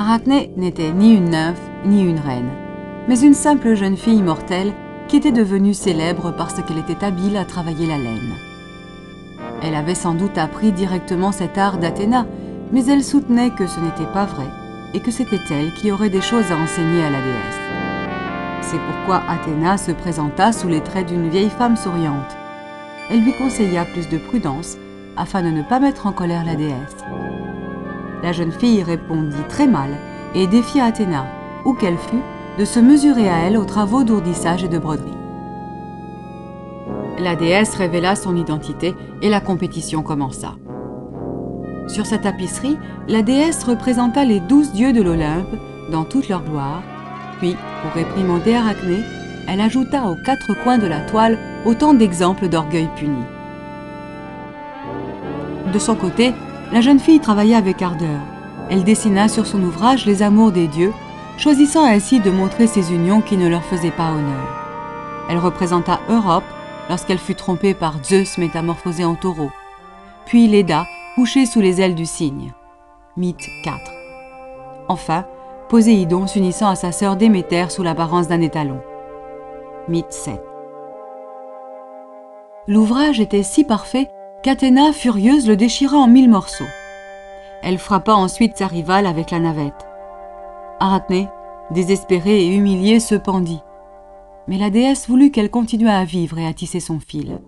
Arachné n'était ni une nymphe ni une reine, mais une simple jeune fille mortelle qui était devenue célèbre parce qu'elle était habile à travailler la laine. Elle avait sans doute appris directement cet art d'Athéna, mais elle soutenait que ce n'était pas vrai et que c'était elle qui aurait des choses à enseigner à la déesse. C'est pourquoi Athéna se présenta sous les traits d'une vieille femme souriante. Elle lui conseilla plus de prudence afin de ne pas mettre en colère la déesse. La jeune fille répondit très mal et défia Athéna, où qu'elle fût, de se mesurer à elle aux travaux d'ourdissage et de broderie. La déesse révéla son identité et la compétition commença. Sur sa tapisserie, la déesse représenta les douze dieux de l'Olympe dans toute leur gloire, puis, pour réprimander Arachné, elle ajouta aux quatre coins de la toile autant d'exemples d'orgueil puni. De son côté, la jeune fille travailla avec ardeur. Elle dessina sur son ouvrage les amours des dieux, choisissant ainsi de montrer ces unions qui ne leur faisaient pas honneur. Elle représenta Europe lorsqu'elle fut trompée par Zeus métamorphosé en taureau, puis Leda couchée sous les ailes du cygne. Mythe 4. Enfin, Poséidon s'unissant à sa sœur Déméter sous l'apparence d'un étalon. Mythe 7. L'ouvrage était si parfait qu'Athéna, furieuse, le déchira en mille morceaux. Elle frappa ensuite sa rivale avec la navette. Arachné, désespérée et humiliée, se pendit. Mais la déesse voulut qu'elle continuât à vivre et à tisser son fil.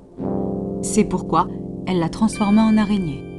C'est pourquoi elle la transforma en araignée.